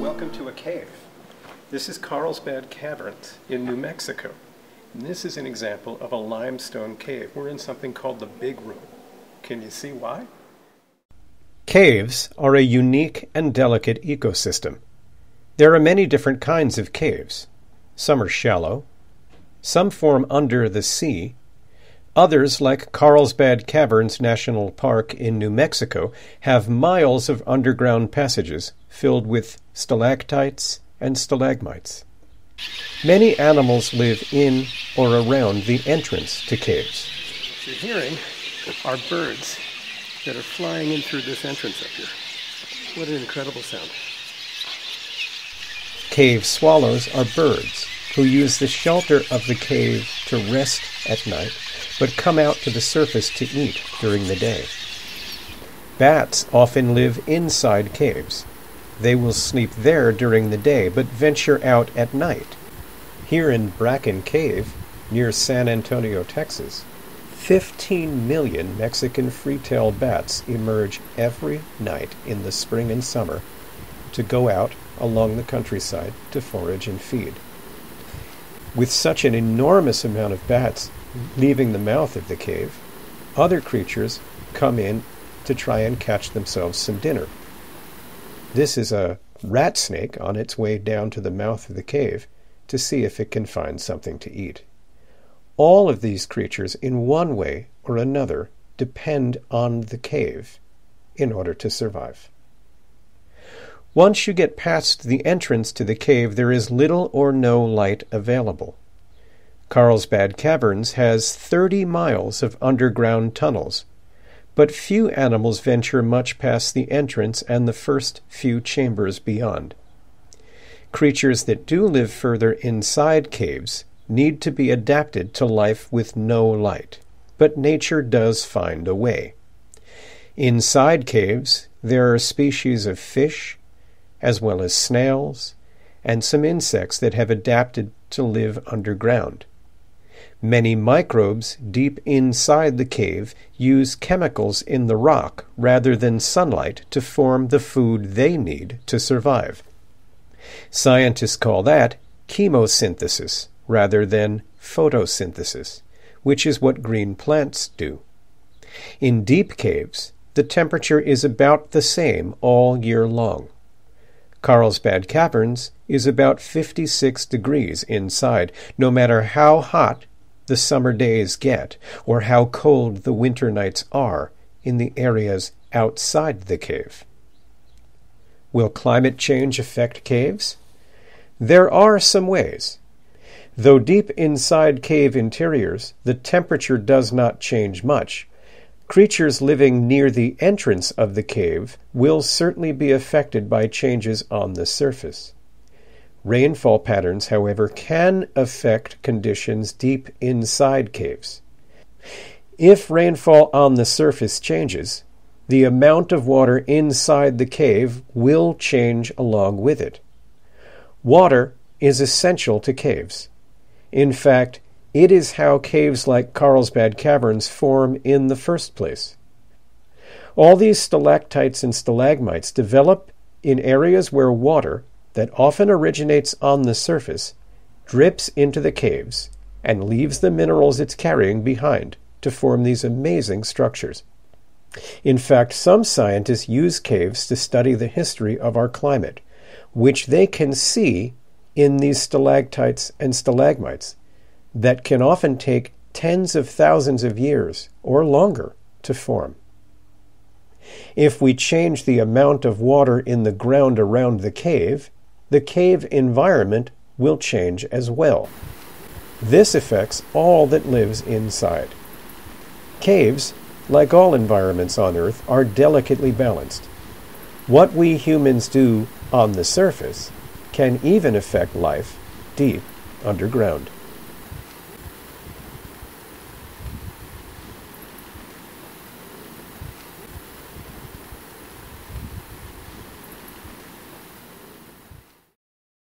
Welcome to a cave. This is Carlsbad Caverns in New Mexico. And this is an example of a limestone cave. We're in something called the Big Room. Can you see why? Caves are a unique and delicate ecosystem. There are many different kinds of caves. Some are shallow, some form under the sea, Others, like Carlsbad Caverns National Park in New Mexico, have miles of underground passages filled with stalactites and stalagmites. Many animals live in or around the entrance to caves. What you're hearing are birds that are flying in through this entrance up here. What an incredible sound. Cave swallows are birds who use the shelter of the cave to rest at night but come out to the surface to eat during the day. Bats often live inside caves. They will sleep there during the day, but venture out at night. Here in Bracken Cave, near San Antonio, Texas, 15 million Mexican free-tailed bats emerge every night in the spring and summer to go out along the countryside to forage and feed. With such an enormous amount of bats leaving the mouth of the cave, other creatures come in to try and catch themselves some dinner. This is a rat snake on its way down to the mouth of the cave to see if it can find something to eat. All of these creatures, in one way or another, depend on the cave in order to survive. Once you get past the entrance to the cave, there is little or no light available. Carlsbad Caverns has 30 miles of underground tunnels, but few animals venture much past the entrance and the first few chambers beyond. Creatures that do live further inside caves need to be adapted to life with no light, but nature does find a way. Inside caves, there are species of fish, as well as snails, and some insects that have adapted to live underground. Many microbes deep inside the cave use chemicals in the rock rather than sunlight to form the food they need to survive. Scientists call that chemosynthesis rather than photosynthesis, which is what green plants do. In deep caves, the temperature is about the same all year long. Carlsbad Caverns is about 56 degrees inside, no matter how hot the summer days get, or how cold the winter nights are in the areas outside the cave. Will climate change affect caves? There are some ways. Though deep inside cave interiors the temperature does not change much, creatures living near the entrance of the cave will certainly be affected by changes on the surface. Rainfall patterns, however, can affect conditions deep inside caves. If rainfall on the surface changes, the amount of water inside the cave will change along with it. Water is essential to caves. In fact, it is how caves like Carlsbad Caverns form in the first place. All these stalactites and stalagmites develop in areas where water that often originates on the surface, drips into the caves, and leaves the minerals it's carrying behind to form these amazing structures. In fact, some scientists use caves to study the history of our climate, which they can see in these stalactites and stalagmites that can often take tens of thousands of years or longer to form. If we change the amount of water in the ground around the cave, the cave environment will change as well. This affects all that lives inside. Caves, like all environments on Earth, are delicately balanced. What we humans do on the surface can even affect life deep underground.